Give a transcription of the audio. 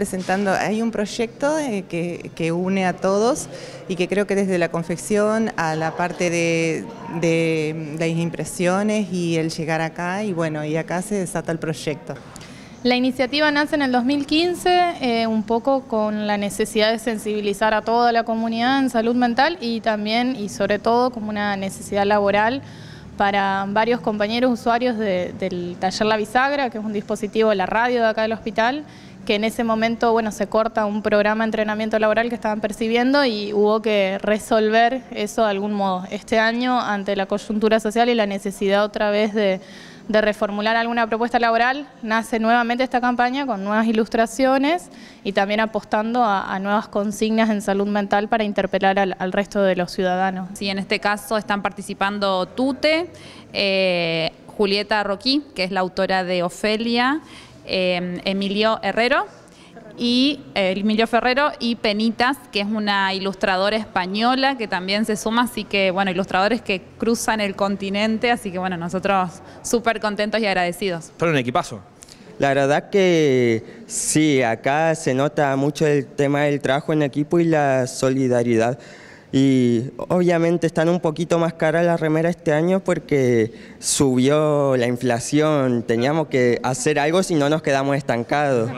presentando, hay un proyecto que, une a todos y que creo que desde la confección a la parte de, de, las impresiones y el llegar acá, y bueno, y acá se desata el proyecto. La iniciativa nace en el 2015, eh, un poco con la necesidad de sensibilizar a toda la comunidad en salud mental y también y sobre todo como una necesidad laboral para varios compañeros usuarios del taller La Bisagra, que es un dispositivo de la radio de acá del hospital, que en ese momento bueno, se corta un programa de entrenamiento laboral que estaban percibiendo y hubo que resolver eso de algún modo. Este año, ante la coyuntura social y la necesidad otra vez de reformular alguna propuesta laboral, nace nuevamente esta campaña con nuevas ilustraciones y también apostando a, nuevas consignas en salud mental para interpelar al, resto de los ciudadanos. Sí, en este caso están participando Tute, eh, Julieta Roquí, que es la autora de Ofelia, eh, Emilio Herrero, y eh, Emilio Ferrero y Penitas, que es una ilustradora española que también se suma, así que bueno, ilustradores que cruzan el continente, así que bueno, nosotros súper contentos y agradecidos. Son un equipazo. La verdad que sí, acá se nota mucho el tema del trabajo en equipo y la solidaridad. Y obviamente están un poquito más caras las remeras este año porque subió la inflación, teníamos que hacer algo si no nos quedamos estancados.